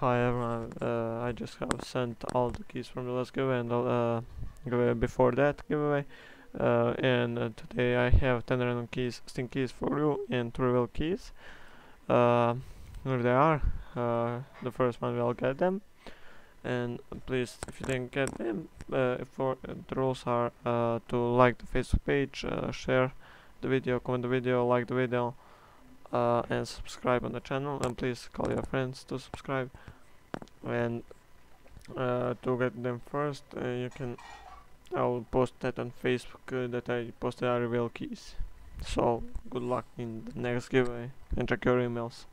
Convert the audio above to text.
Hi everyone, uh, I just have sent all the keys from the last giveaway and uh, giveaway before that giveaway. Uh, and uh, today I have 10 random keys, Steam keys for you and 2 real keys. Uh, here they are, uh, the first one will get them. And please if you didn't get them, uh, for, the rules are to like the Facebook page, share the video, comment the video, like the video uh, and subscribe on the channel and please call your friends to subscribe. And uh, to get them first uh, you can I'll post that on Facebook uh, that I posted our reveal keys. So good luck in the next giveaway and check your emails